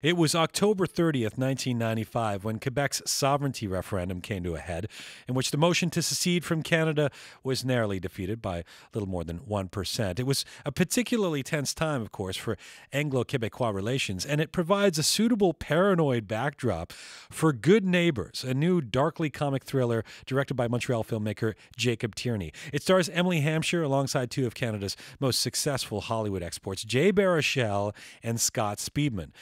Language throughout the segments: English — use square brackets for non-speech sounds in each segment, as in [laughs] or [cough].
It was October 30th, 1995, when Quebec's sovereignty referendum came to a head, in which the motion to secede from Canada was narrowly defeated by a little more than 1%. It was a particularly tense time, of course, for Anglo Quebecois relations, and it provides a suitable paranoid backdrop for Good Neighbors, a new darkly comic thriller directed by Montreal filmmaker Jacob Tierney. It stars Emily Hampshire alongside two of Canada's most successful Hollywood exports, Jay Baruchel and Scott Speedman.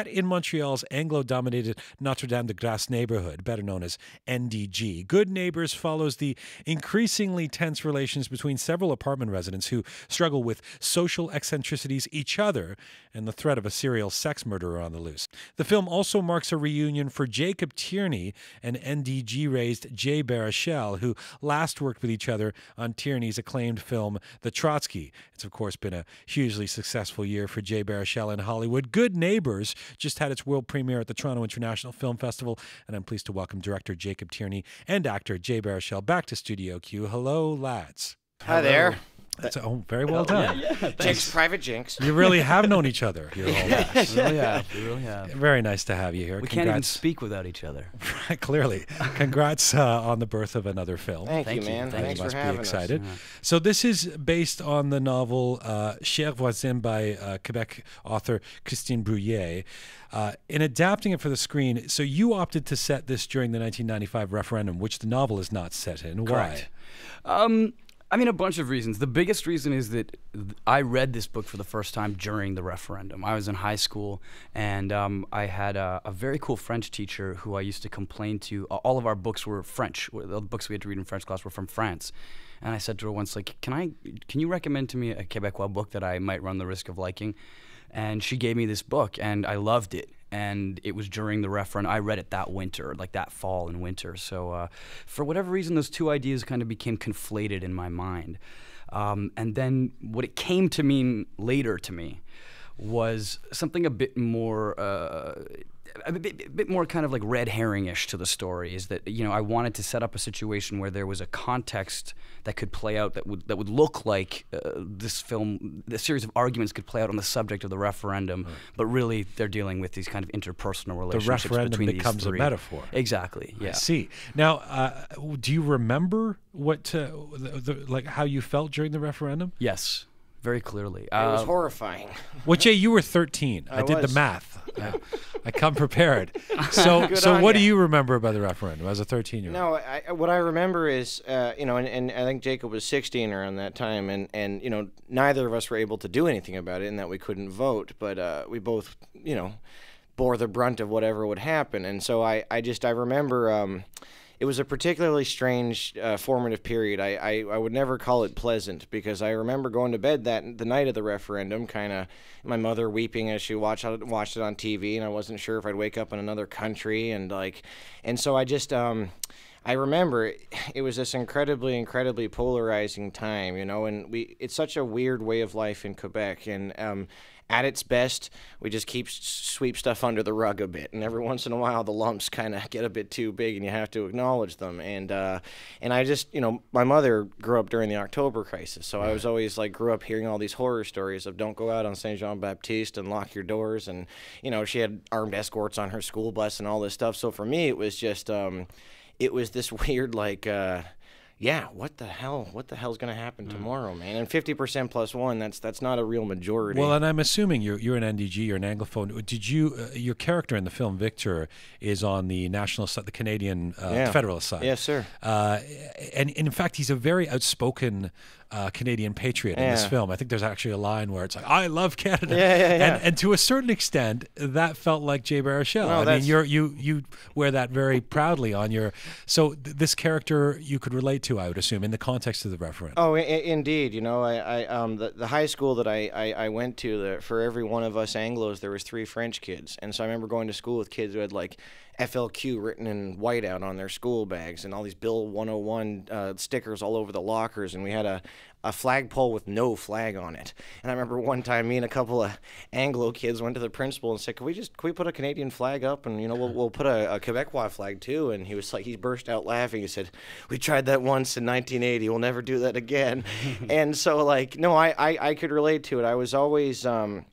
Set in Montreal's Anglo dominated Notre Dame de Grace neighborhood, better known as NDG. Good Neighbors follows the increasingly tense relations between several apartment residents who struggle with social eccentricities, each other, and the threat of a serial sex murderer on the loose. The film also marks a reunion for Jacob Tierney and NDG raised Jay Baruchel, who last worked with each other on Tierney's acclaimed film The Trotsky. It's, of course, been a hugely successful year for Jay Baruchel in Hollywood. Good Neighbors just had its world premiere at the Toronto International Film Festival, and I'm pleased to welcome director Jacob Tierney and actor Jay Baruchel back to Studio Q. Hello, lads. Hi Hello. there. That's oh, very well done. Yeah, yeah, Jinx, private Jinx. You really have known each other [laughs] your whole life. really have. We really have. Very nice to have you here. We Congrats. can't even speak without each other. [laughs] Clearly. Congrats uh, on the birth of another film. Thank, Thank you, man. Thanks you must be excited. So this is based on the novel uh, Cher Voisin by uh, Quebec author Chrystine Brouillet. Uh, in adapting it for the screen, so you opted to set this during the 1995 referendum, which the novel is not set in. Correct. Why? Um, I mean, a bunch of reasons. The biggest reason is that I read this book for the first time during the referendum. I was in high school, and um, I had a, a, very cool French teacher who I used to complain to. All of our books were French. The books we had to read in French class were from France. And I said to her once, like, "Can I? Can you recommend to me a Quebecois book that I might run the risk of liking?" And she gave me this book, and I loved it and it was during the referendum. I read it that winter, like that fall and winter. So uh, for whatever reason, those two ideas kind of became conflated in my mind. Um, and then what it came to mean later to me was something a bit more. Uh, a bit, a bit, more kind of like red herring-ish to the story is that you know I wanted to set up a situation where there was a context that could play out that would that would look like uh, this film the series of arguments could play out on the subject of the referendum right. but really they're dealing with these kind of interpersonal relationships the referendum between becomes a metaphor. Exactly yeah. I see. Now uh, do you remember what uh, the, the, like how you felt during the referendum? Yes very clearly. It was uh, horrifying. Which Jay, you were 13. [laughs] I, I did was. the math. [laughs] I, I come prepared. [laughs] So, so what you. do you remember about the referendum as a 13 year old? No, I, what I remember is, uh, you know, and, and I think Jacob was 16 around that time, and, and, you know, neither of us were able to do anything about it in that we couldn't vote, but uh, we both, you know, bore the brunt of whatever would happen. And so I, I just, I remember. Um, it was a particularly strange uh, formative period. I, I, I would never call it pleasant because I remember going to bed that the night of the referendum, kind of my mother weeping as she watched watched it on TV, and I wasn't sure if I'd wake up in another country, and like, and so I just um. I remember [sighs] it was this incredibly, incredibly polarizing time, you know, and we it's such a weird way of life in Quebec, and um, at its best, we just keep sweep stuff under the rug a bit, and every once in a while the lumps [laughs] kind of get a bit too big, and you have to acknowledge them. And uh, and I just, you know, my mother grew up during the October crisis, so I was always like grew up hearing all these horror stories of don't go out on Saint Jean Baptiste and lock your doors, and you know she had armed escorts on her school bus and all this stuff. So for me, it was just, um, it was this [laughs] weird like. Uh, yeah, what the hell? What the hell's going to happen mm. tomorrow, man? And fifty percent plus one, that's that's not a real majority. Well, and I'm assuming you're you're an NDG, you're an Anglophone. Did you uh, your character in the film Victor is on the national side, the Canadian uh, yeah. Federalist side? Yes, sir. Uh, and, and, in fact, he's a very outspoken uh, Canadian patriot yeah. in this film. I think there's actually a line where it's like, "I love Canada," yeah, yeah, yeah. And, and to a certain extent, that felt like Jay Baruchel. No, I mean, you you you wear that very proudly on your. So th- this character you could relate to, I would assume, in the context of the reference. Oh, I- indeed. You know, I, I um the, the high school that I, I, I went to, the, for every one of us Anglos, there was three French kids, and so I remember going to school with kids who had like FLQ written in whiteout on their school bags and all these Bill 101 uh, stickers all over the lockers. And we had a, a flagpole with no flag on it. And I remember one time me and a couple of Anglo kids went to the principal and said, "Can we just can we put a Canadian flag up and you know we'll, we'll put a, a Quebecois flag too?" And he was like, he burst out laughing. He said, "We tried that once in 1980. We'll never do that again." [laughs] and so like no, I, I I could relate to it. I was always um,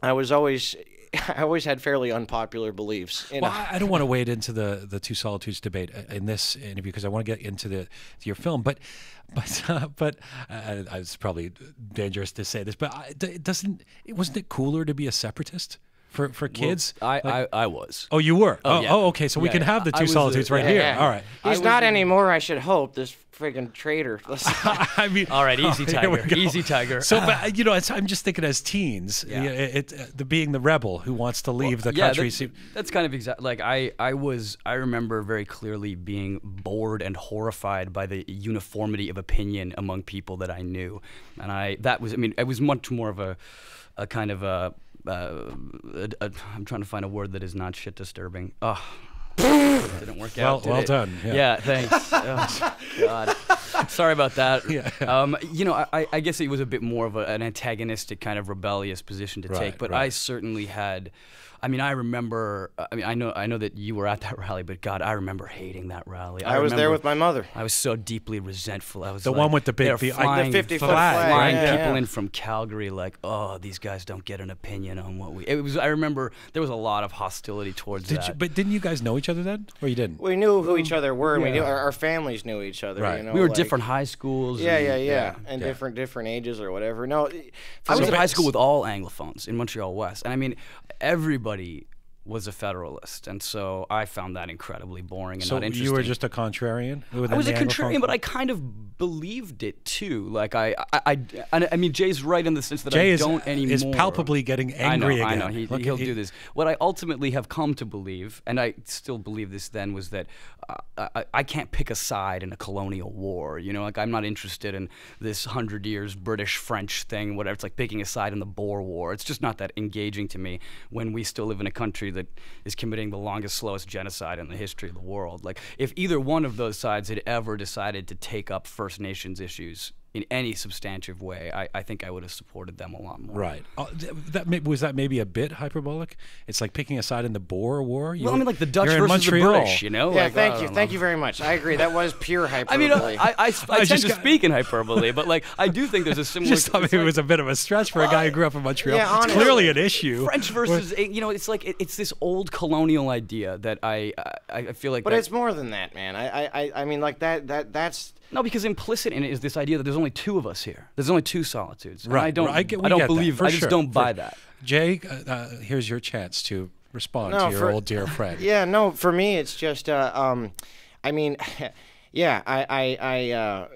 I was always [laughs] I always had fairly unpopular beliefs. You Well. I, I don't want to wade into the the two solitudes debate uh, in this interview because I want to get into the to your film, but [laughs] but uh, but uh, it's probably dangerous to say this, but I, it doesn't it wasn't it cooler to be a separatist for for kids? I, Like- I, I was. oh, you were. Oh, yeah. oh, okay. So we can yeah. have the two was a- solitudes right yeah, here. Yeah. All right. He's not in- anymore. I should hope. This friggin' traitor. [laughs] I mean, All right, easy, [laughs] Tiger. go. Easy, Tiger. So, but [laughs] you know, it's, I'm just thinking as teens, Yeah. yeah. it, it, uh, the being the rebel who wants to leave the yeah, country. that- that's kind of exact. Like I, I was, I remember very clearly being bored and horrified by the uniformity of opinion among people that I knew, and I that was, I mean, it was much more of a, a kind of a. Uh, a, I'm trying to find a word that is not shit disturbing. Oh, [laughs] didn't work Well- out. did well it? done, yeah. Yeah, thanks. [laughs] oh, God, [laughs] sorry about that. [laughs] Yeah. Um, you know, I, I guess it was a bit more of a, an antagonistic kind of rebellious position to Right, take, but right. I certainly had. I mean, I remember. I mean, I know, I know that you were at that [laughs] rally, but God, I remember hating that rally. I was there with my mother. I was so deeply resentful. I was The like, one with the big- they're the- I- the flying, 50 foot flag, flag. flying yeah, people yeah. in from Calgary, like, oh, these guys don't get an opinion on what we. It was. I remember there was a lot of hostility towards Did that. you, but didn't you guys know each other then, or you didn't? We knew who each other were, and we knew our, our families knew each other. Right. You know, we were like- different high schools. Yeah, and- yeah, yeah, and yeah. different different ages or whatever. No, I was at high school with all Anglophones in Montreal West, and I mean, everybody was a Federalist, and so I found that incredibly boring and So not interesting. you were just a contrarian. I was a contrarian, but I kind of believed it too. Like I, I, I, I mean, Jay's right in the sense that Jay I is don't anymore. is palpably getting angry I know, again. I know. He, Look, he'll he- do this. What I ultimately have come to believe, and I still believe this then, was that uh, I, I can't pick a side in a colonial war. You know, like I'm not interested in this hundred years British French thing. Whatever. It's like picking a side in the Boer War. It's just not that engaging to me when we still live in a country that is committing the longest, slowest genocide in the history of the world. Like if either one of those sides had ever decided to take up First Nations issues in any substantive way, I, I think I would have supported them a lot more. Right. Uh, that may, was that maybe a bit hyperbolic? It's like picking a side in the Boer War. You Well, I mean, like the Dutch you're in versus the British, you know? Yeah, Like, thank you, don't thank you very much. I agree. That was pure [laughs] I hyperbole. mean, uh, I, I, I, [laughs] I tend just to got- speak in hyperbole, but like I do think there's a [laughs] I similar. just thought it's maybe it was a bit of a stretch for a guy who grew up in Montreal. Yeah, it's honestly. clearly an issue. French versus, you know, it's like it, it's this old colonial idea that I I, I feel like. but that- it's more than that, man. I, I, I- I mean, like that, that, that's. No, because implicit in it is this idea that there's only two of us here. There's only two solitudes. And Right, I don't. right, I get- I don't get believe. for I just sure, don't for- buy that. Jay, uh, uh, here's your chance to respond No, to your for- old dear [laughs] friend. Yeah, no, for me, it's just, uh, um, I mean, [laughs] yeah, I, I, I, uh,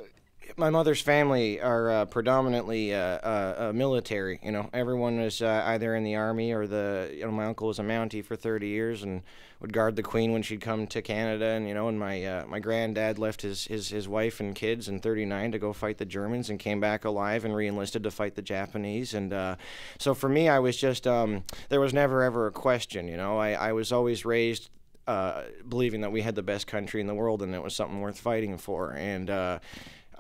my mother's family are uh, predominantly uh, uh, uh, military. You know, everyone was uh, either in the army or the. You know, my uncle was a Mountie for 30 years and would guard the Queen when she'd come to Canada. And you know, and my my granddad left his, his his wife and kids in 39 to go fight the Germans and came back alive and re-enlisted to fight the Japanese. And so for me, I was just um, there was never ever a question. You know, I I was always raised uh, believing that we had the best country in the world and it was something worth fighting for. And uh,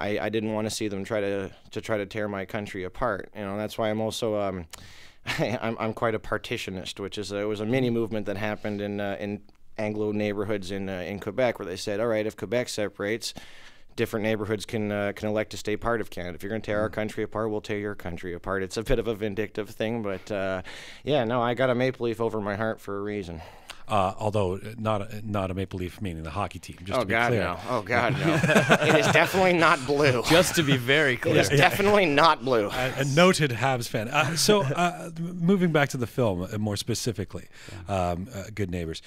I, I didn't want to see them try to to try to tear my country apart. You know, that's why I'm also um, [laughs] I'm I'm quite a partitionist, which is a, it was a mini movement that happened in uh, in Anglo neighborhoods in uh, in Quebec, where they said, all right, if Quebec separates. Different neighborhoods can uh, can elect to stay part of Canada. If you're going to tear our country apart, we'll tear your country apart. It's a bit of a vindictive thing, but uh, yeah, no, I got a maple leaf over my heart for a reason. Uh, although uh, not a, not a Maple Leaf meaning the hockey team. Just Oh to be God, clear. no! Oh God, no! [laughs] it is definitely not blue. [laughs] Just to be very It clear. is [laughs] definitely not blue. a, a noted Habs fan. Uh, so, uh, moving back to the film uh, more specifically, um, uh, Good Neighbors.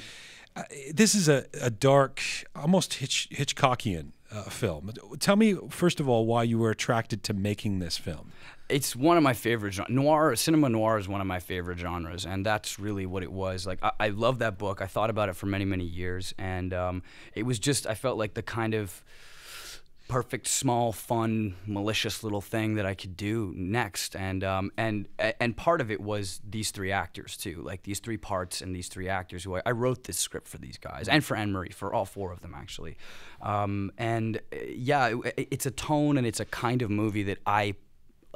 Uh, this is a, a dark, almost Hitch, Hitchcockian uh, film. Tell me, first of all, why you were attracted to making this film. it's one of my favorite genres. Noir, cinema noir is one of my favorite genres, and that's really what it was. Like, I, I love that book. I thought about it for many, many years, and um, it was just, I felt like the kind of perfect, small, fun, malicious little thing that I could do next. And um, and and part of it was these three actors too, like these three parts and these three actors who I, I wrote this script for these guys and for Anne Marie, for all four of them actually. Um, and uh, yeah, it, it's a tone and it's a kind of movie that I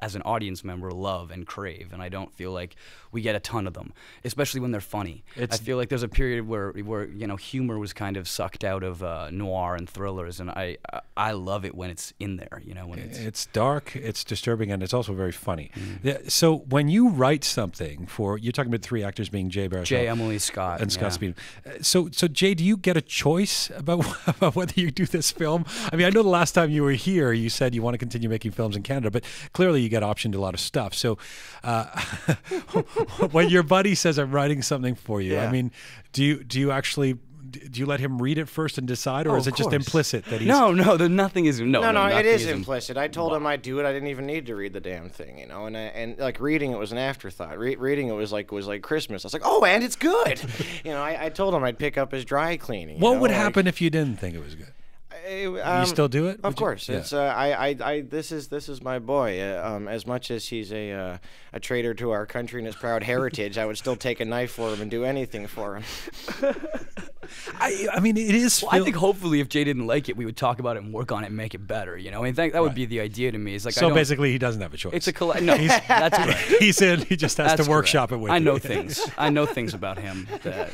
as an audience member, love and crave, and I don't feel like we get a ton of them, especially when they're funny. It's- I feel like there's a period where where you know humor was kind of sucked out of uh, noir and thrillers, and I I love it when it's in there. You know, when it's It's dark, it's disturbing, and it's also very funny. Mm. So when you write something for, you're talking about three actors being Jay Baruchel Jay, Emily, Scott, and Scott yeah. Speed. Uh, So, so Jay, do you get a choice about, [laughs] about whether you do this film? I mean, I know the last time you were here, you said you want to continue making films in Canada, but clearly you get optioned a lot of stuff. So, uh, [laughs] when your buddy says, "I'm writing something for you," I mean, do you do you actually do you let him read it first and decide, or Oh, is of it just implicit that he's No, no, the, nothing is no. No, no, it nothing is implicit. I told him I'd do it. I didn't even need to read the damn thing, you know. And I, and like reading it was an afterthought. Re- reading it was like was like Christmas. I was like, oh, and it's good. [laughs] you know, I, I told him I'd pick up his dry cleaning. What know, would like- happen if you didn't think it was good? Uh, um, you still do it? Of Would you- course, yeah. it's uh, I, I, I, this is this is my boy. Uh, um, as much as he's a uh, a traitor to our country and his proud heritage, I would still take a knife for him and do anything for him. [laughs] I, I mean, it is. Well, I think hopefully if Jay didn't like it, we would talk about it and work on it and make it better. You know, I mean, that, that would be the idea to me. It's like I so don't- basically, he doesn't have a choice. it's a colla- no. he's, that's correct. he's in. He just has That's to workshop correct. it with I you. know [laughs] things. I know things about him. That,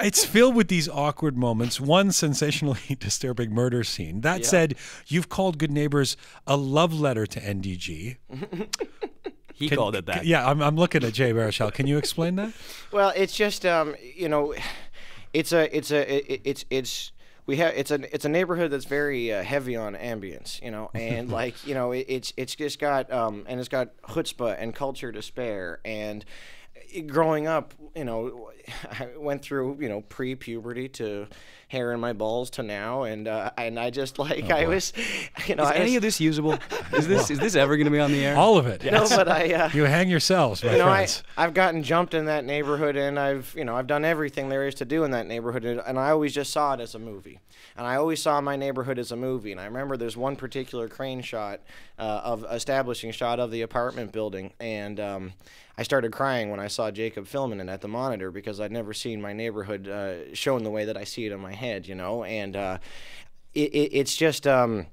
It's filled with these awkward moments. One sensationally [laughs] disturbing murder scene. That said, you've called Good Neighbors a love letter to NDG. [laughs] he Can- called it that. Yeah, I'm, I'm looking at Jay Baruchel. Can you explain that? Well, it's just um, you know, it's a it's a it, it's it's we have it's a it's a neighborhood that's very uh, heavy on ambience, you know, and [laughs] like you know it, it's it's just got um and it's got chutzpah and culture to spare and. Growing up, you know, [laughs] I went through, you know, pre-puberty to hair in my balls to now, and uh, and I just like I was, [laughs] you know, Is I any was- of this usable? Is this is this ever going to be on the air? All of it. [laughs] no, but I uh, You hang yourselves, my you know, I, friends. I've gotten jumped in that neighborhood, and I've, you know, I've done everything there is to do in that neighborhood, and, and I always just saw it as a movie, and I always saw my neighborhood as a movie. And I remember there's one particular crane shot uh, of establishing shot of the apartment building, and um, I started crying when I saw Jacob filming it at the monitor because I'd never seen my neighborhood uh, shown the way that I see it in my head, you know, and uh, it, it, it's just. Um,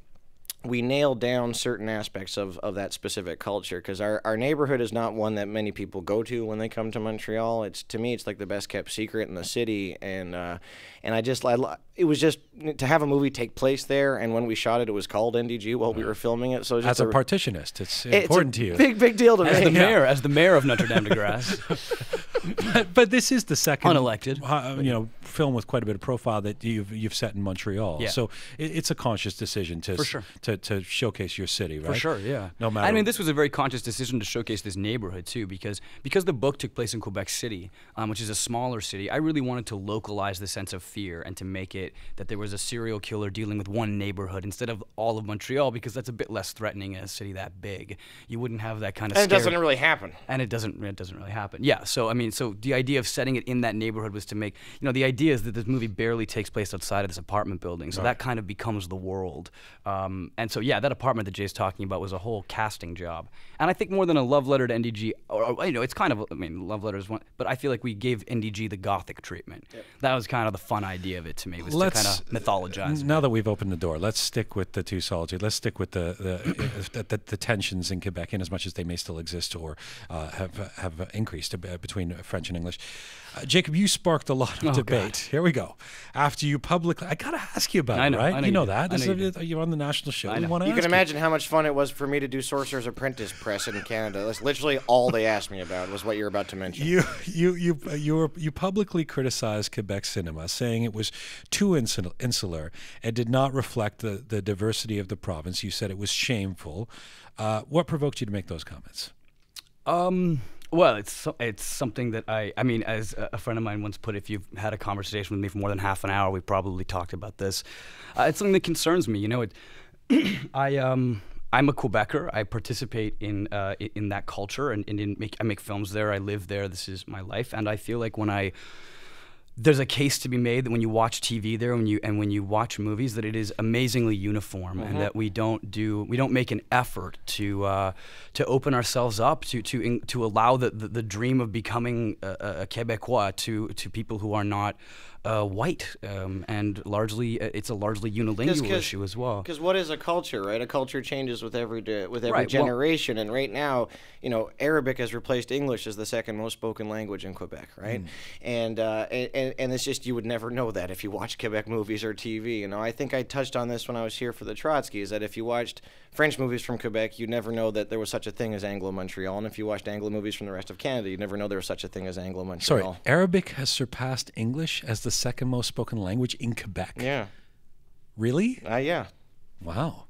we nail down certain aspects of, of that specific culture because our, our neighborhood is not one that many people go to when they come to Montreal. It's to me, it's like the best kept secret in the city, and uh, and I just I, it was just to have a movie take place there, and when we shot it, it was called NDG while we were filming it. So it's As just a partitionist, it's it's important a to you. Big big deal to as me. the mayor, as the mayor of Notre Dame de Grace. [laughs] but, but this is the second Unelected. uh, you know, film with quite a bit of profile that you've you've set in Montreal. Yeah. So it, it's a conscious decision to sure. to to showcase your city, right? For sure, yeah. No matter. I mean, this was a very conscious decision to showcase this neighborhood too, because because the book took place in Quebec City, um, which is a smaller city. I really wanted to localize the sense of fear and to make it that there was a serial killer dealing with one neighborhood instead of all of Montreal, because that's a bit less threatening in a city that big. You wouldn't have that kind of. And it doesn't really happen. and it doesn't it doesn't really happen. Yeah. So I mean, so the idea of setting it in that neighborhood was to make you know the idea is that this movie barely takes place outside of this apartment building, so that kind of becomes the world. Um, and so yeah, that apartment that Jay's talking about was a whole casting job, and I think more than a love letter to NDG, or, or, you know, it's kind of I mean, love letters one, but I feel like we gave NDG the gothic treatment. That was kind of the fun idea of it to me was to kind of mythologize. Now that we've opened the door, let's stick with the two solitude. Let's stick with the the, [coughs] the, the, the tensions in Quebec, in as much as they may still exist or uh, have have increased between French and English. Uh, Jacob, you sparked a lot of Oh, debate. Here we go. After you publicly, I gotta ask you about I it, right? I know you know you do. that. I know is- you you're on the national show. I know. wanna You can ask imagine how much fun it was for me to do Sorcerer's Apprentice press in Canada. That's literally all they asked me about was what you're about to mention. You you you uh, you were, you publicly criticized Quebec cinema, saying it was too insul- insular and did not reflect the, the diversity of the province. You said it was shameful. Uh, what provoked you to make those comments? Um. Well, it's it's something that I I mean, as a friend of mine once put, if you've had a conversation with me for more than half an hour, we probably talked about this. Uh, it's something that concerns me. You know, it. [clears throat] I um. I'm a Quebecer. I participate in uh, in that culture, and, and make, I make films there. I live there. This is my life, and I feel like when I there's a case to be made that when you watch TV there, when you and when you watch movies, that it is amazingly uniform, Mm-hmm. and that we don't do we don't make an effort to uh, to open ourselves up to to in, to allow the, the, the dream of becoming a, a- a Quebecois to to people who are not uh, white, um, and largely it's a largely unilingual issue as well. Because what is a culture, right? A culture changes with every day, with every Right, well- generation, and right now, you know, Arabic has replaced English as the second most spoken language in Quebec, right? And, uh, and and and it's just you would never know that if you watch Quebec movies or TV. You know, I think I touched on this when I was here for the Trotsky. Is that if you watched French movies from Quebec, you'd never know that there was such a thing as Anglo Montreal, and if you watched Anglo movies from the rest of Canada, you'd never know there was such a thing as Anglo Montreal. Sorry, Montreal. Arabic has surpassed English as the second most spoken language in Quebec. Yeah. Really? Uh, yeah. Wow.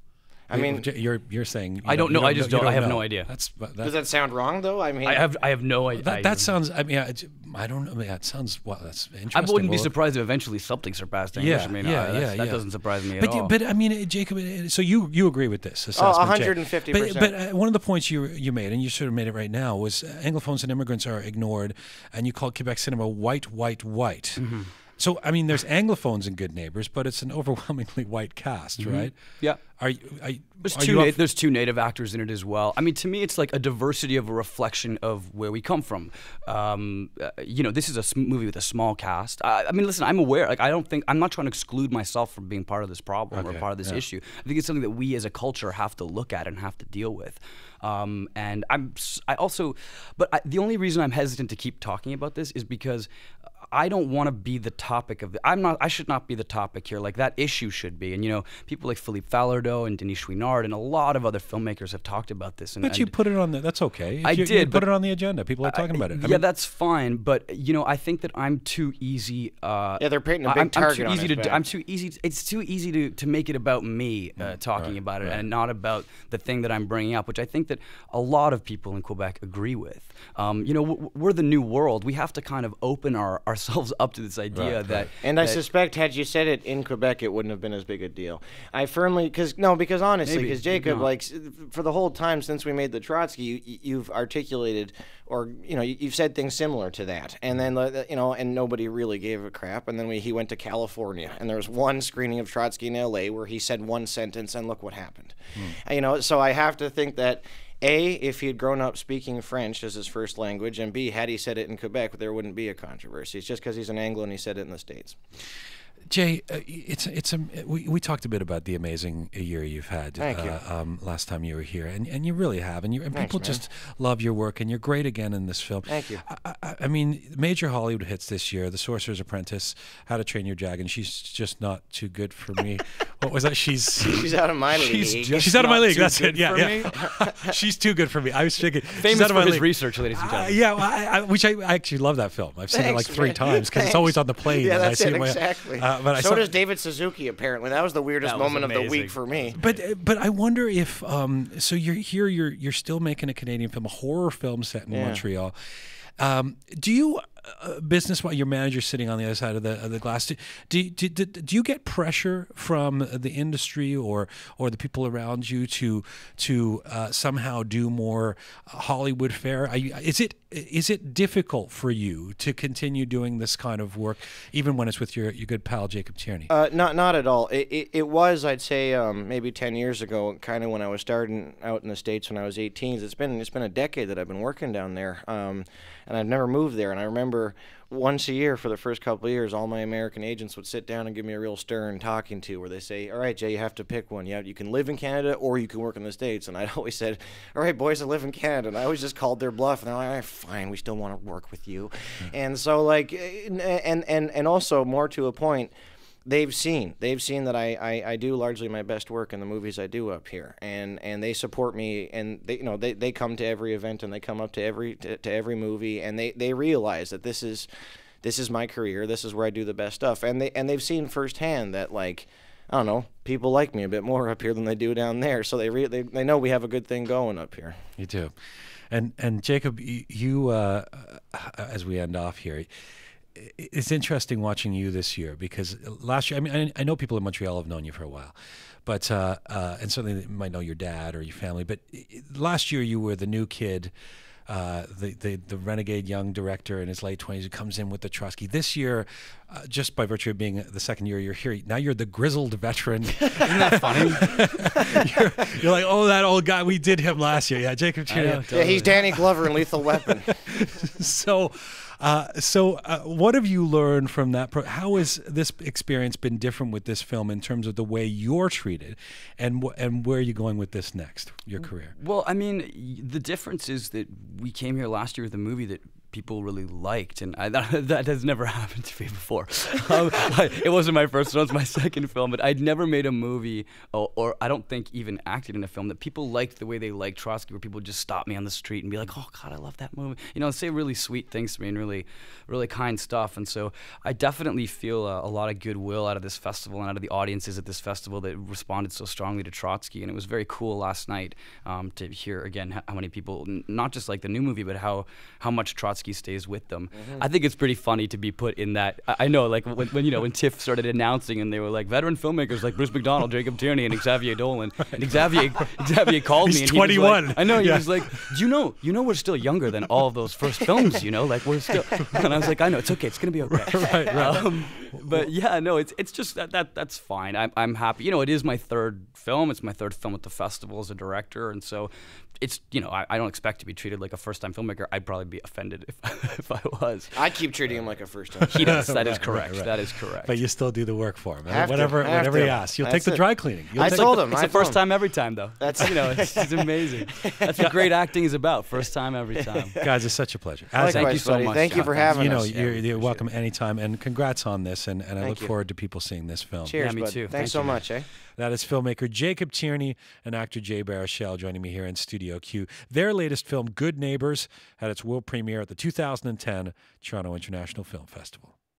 I mean- you're you're saying you I don't you know, I just you don't- I have no idea. That's that, Does that sound wrong though? I mean, I have I have no idea. that, that sounds. I mean, I, I don't know. I mean, that sounds. Well, that's interesting. I wouldn't be surprised if eventually something surpassed English. Yeah, I mean, yeah, uh, that's- yeah, that yeah. doesn't surprise me at But all. but I mean, uh, Jacob. uh, So you you agree with this assessment? Jay. 150%. But, but uh, one of the points you you made, and you sort of made it right now, was uh, Anglophones and immigrants are ignored, and you called Quebec cinema white, white, white. Mm-hmm. So I mean, there's Anglophones and Good Neighbors, but it's an overwhelmingly white cast, right? Mm-hmm. Yeah. Are you? Are, There's are two. you there's two native actors in it as well. I mean, to me, it's like a diversity of a reflection of where we come from. Um, uh, you know, this is a movie with a small cast. I, I mean, listen, I'm aware. Like, I don't think I'm not trying to exclude myself from being part of this problem or part of this yeah. issue. I think it's something that we as a culture have to look at and have to deal with. Um, and I'm. I also, but I, the only reason I'm hesitant to keep talking about this is because. I don't want to be the topic of the. I'm not. I should not be the topic here. Like that issue should be. And you know, people like Philippe Falardeau and Denis Chouinard and a lot of other filmmakers have talked about this. And, But you and- put it on the. That's okay. If I you, you did, put it on the agenda. People are talking about it. I yeah, mean, that's fine. But you know, I think that I'm too easy. Uh, Yeah, they're painting a big I'm, target I'm too on easy to. back. I'm too easy. It's too easy to, to make it about me uh, talking about it and not about the thing that I'm bringing up, which I think that a lot of people in Quebec agree with. Um, you know, w- w- we're the new world. We have to kind of open our, ourselves up to this idea Right, that. And I suspect, had you said it in Quebec, it wouldn't have been as big a deal. I firmly, because no, because honestly, because Jacob, not. like, for the whole time since we made the Trotsky, you, you've articulated, or you know, you- you've said things similar to that, and then you know, and nobody really gave a crap. And then we, he went to California, and there was one screening of Trotsky in L.A. where he said one sentence, and look what happened. Uh, You know, so I have to think that. A, if he had grown up speaking French as his first language, and B, had he said it in Quebec, there wouldn't be a controversy. It's just because he's an Anglo and he said it in the States. Jay, uh, it's it's a we, we talked a bit about the amazing year you've had Thank you. uh, um, last time you were here, and, and you really have, and, you, and Thanks, people man. just love your work, and you're great again in this film. Thank you. I, I, I mean, major Hollywood hits this year: The Sorcerer's Apprentice, How to Train Your Dragon. She's just not too good for me. [laughs] what was that? She's She's out of my league. She's just she's out of my league. That's good it. Yeah, yeah. [laughs] [laughs] she's too good for me. I was thinking she's famous out of for my his league. research, ladies and Uh, gentlemen. yeah, well, I, I, which I, I actually love that film. I've seen it like three man. times because it's always on the plane. Yeah, and I that's see it my- exactly. But I so saw, does David Suzuki. Apparently, that was the weirdest was moment of the week for me. But but I wonder if um, so you're here you're you're still making a Canadian film, a horror film set in Yeah. Montreal. Um, do you business while your manager sitting on the other side of the of the glass? Do, do, do, do, you get pressure from the industry or or the people around you to to uh, somehow do more Hollywood fare? Are you, is it is it difficult for you to continue doing this kind of work even when it's with your your good pal Jacob Tierney? Uh, not not at all. It, it, it was, I'd say, um, maybe ten years ago, kind of when I was starting out in the states when I was 18. It's been it's been a decade that I've been working down there, um, and I've never moved there. And I remember once a year for the first couple of years, all my American agents would sit down and give me a real stern talking to, where they say, "All right, Jay, you have to pick one. You have, you can live in Canada or you can work in the states." And I'd [laughs] always said, "All right, boys, I live in Canada." And I always just called their bluff, and they're like, "All right, fine, we still want to work with you." And so, like, eh, and and and also more to a point they've seen they've seen that I, I, I do largely my best work in the movies I do up here. And and they support me and they you know they, they come to every event and they come up to every to, to every movie and they, they realize that this is this is my career. This is where I do the best stuff. And they and they've seen firsthand that like I don't know people like me a bit more [laughs] up here than they do down there. So they re- they, they know we have a good thing going up here. You do, and and Jacob, you uh, as we end off here, it's interesting watching you this year because last year, I mean, I, I know people in Montreal have known you for a while, but uh, uh, and certainly they might know your dad or your family, but last year you were the new kid. uh, the, the the renegade young director in his late twenties who comes in with the Trotsky. This year, uh, just by virtue of being the second year you're here, now you're the grizzled veteran. [laughs] Isn't that funny? [laughs] you're, you're like, oh, that old guy. We did him last year. Yeah, Jacob I know, Tierney. Yeah, he's Danny Glover in Lethal Weapon. [laughs] so, uh, so uh, what have you learned from that? Pro- How has this experience been different with this film in terms of the way you're treated, and wh- and where are you going with this next? Your career. Well, I mean, the difference is that we came here last year with a movie that people really liked, and I, [laughs] that, that has never [laughs] happened to me before. um, I, it wasn't my first film; it was my [laughs] second film. But I'd never made a movie, or, or I don't think even acted in a film that people liked the way they liked Trotsky, where people just stop me on the street and be like, "Oh God, I love that movie," you know, say really sweet things to me and really, really kind stuff. And so I definitely feel a, a lot of goodwill out of this festival and out of the audiences at this festival that responded so strongly to Trotsky. And it was very cool last night um, to hear again how many people, not just like the new movie, but how how much Trotsky stays with them. I think it's pretty funny to be put in that. I, I know, like when, when you know when TIFF started announcing and they were like veteran filmmakers like Bruce McDonald, Jacob Tierney, and Xavier Dolan. [laughs] And Xavier Xavier called He's me and he was 21. like, I know he Yeah. was like, you know, you know, we're still younger than all of those first films. You know, like we're still. [laughs] [laughs] And I was like, I know, it's okay, it's gonna be okay. Right, right. Um, but yeah, no, it's it's just that, that that's fine. I'm I'm happy. You know, it is my third film. It's my third film at the festival as a director, and so it's you know I, I don't expect to be treated like a first time filmmaker. I'd probably be offended if [laughs] if I was. I keep treating him like a first time. He does. That is Right, [laughs] right, correct. right. That is correct. But you still do the work for him. Have whatever, have whatever to. he asks, you'll That's take the it. dry cleaning. You'll I take told the- him. it's I the first him. time every time though. That's- you know, it's, it's [laughs] amazing. That's what great acting is about. First time every time. Guys, it's such a pleasure. As Thank you so buddy. much, Thank you for Thanks. having you know, us. Yeah, you're, we you're welcome it. anytime, and congrats on this. And, and I look you. forward to people seeing this film. Cheers, Yeah, me too. Thanks so much, eh? That is filmmaker Jacob Tierney and actor Jay Baruchel joining me here in Studio Q. Their latest film, Good Neighbors, had its world premiere at the 2010 Toronto International Film Festival.